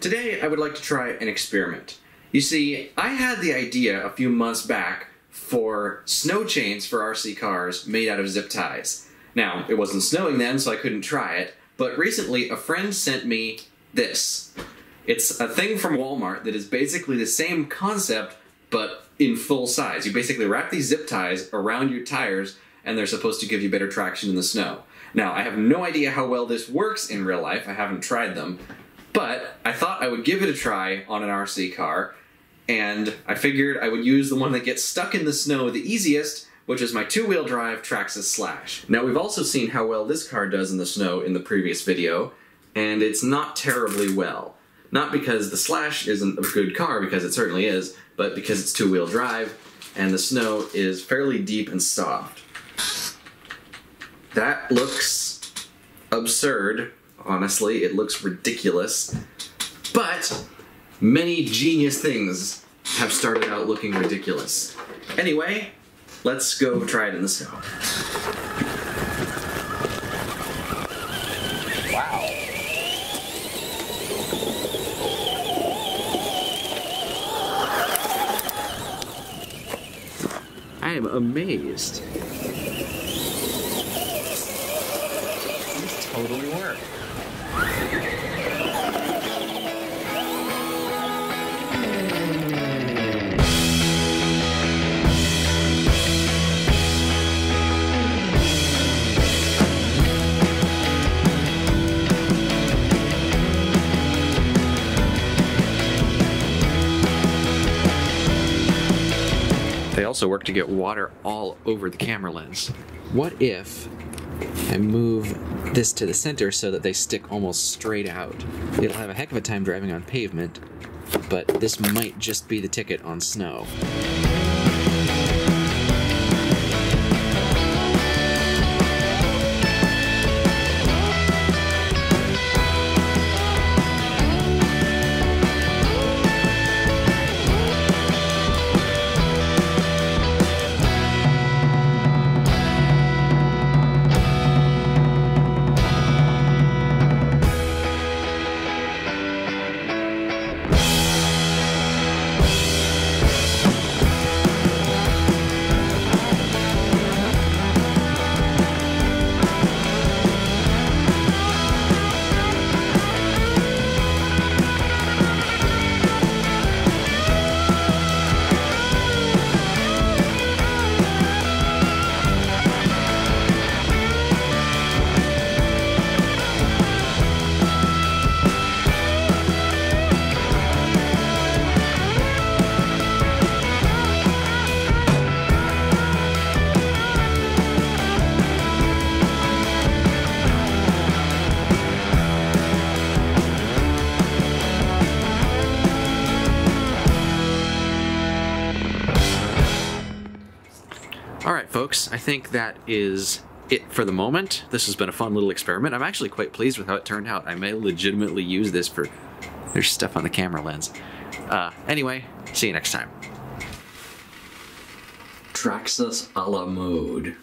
Today, I would like to try an experiment. You see, I had the idea a few months back for snow chains for RC cars made out of zip ties. Now, it wasn't snowing then, so I couldn't try it, but recently a friend sent me this. It's a thing from Walmart that is basically the same concept, but in full size. You basically wrap these zip ties around your tires, and they're supposed to give you better traction in the snow. Now, I have no idea how well this works in real life, I haven't tried them, but I thought I would give it a try on an RC car, and I figured I would use the one that gets stuck in the snow the easiest, which is my two-wheel drive Traxxas Slash. Now we've also seen how well this car does in the snow in the previous video, and it's not terribly well. Not because the Slash isn't a good car, because it certainly is, but because it's two-wheel drive, and the snow is fairly deep and soft. That looks absurd, honestly. It looks ridiculous. But many genius things have started out looking ridiculous. Anyway, let's go try it in the snow. Wow. I am amazed. These totally work. They also work to get water all over the camera lens. What if I move this to the center so that they stick almost straight out? It'll have a heck of a time driving on pavement, but this might just be the ticket on snow. All right, folks, I think that is it for the moment. This has been a fun little experiment. I'm actually quite pleased with how it turned out. I may legitimately use this for. There's stuff on the camera lens. Uh, anyway, see you next time. Traxxas a la mode.